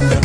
Chao.